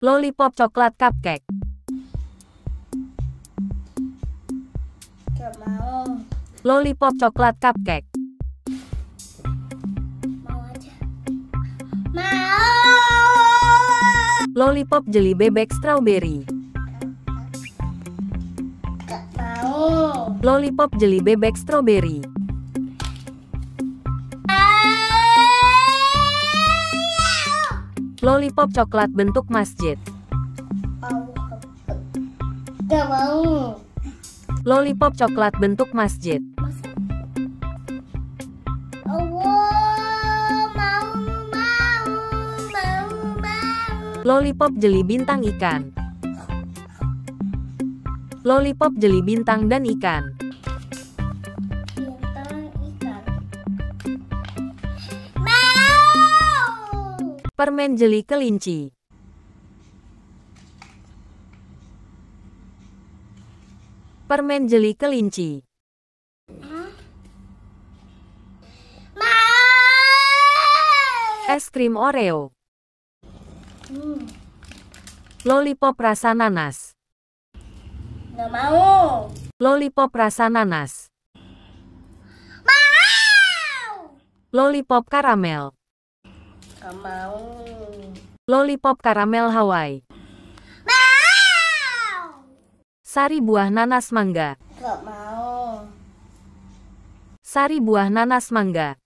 Lollipop coklat cupcake. Gak mau. Lollipop coklat cupcake. Mau aja. Mau. Lollipop jeli bebek strawberry. Gak mau. Lollipop jeli bebek strawberry. Lollipop coklat bentuk masjid. Gak mau. Lollipop coklat bentuk masjid. Lollipop jeli bintang ikan. Lollipop jeli bintang dan ikan. Permen jeli kelinci. Permen jeli kelinci. Es krim Oreo. Lollipop rasa nanas. Gak mau. Lollipop rasa nanas. Mau. Lollipop karamel. Gak mau. Lollipop karamel Hawaii. Mau. Sari buah nanas mangga. Gak mau. Sari buah nanas mangga.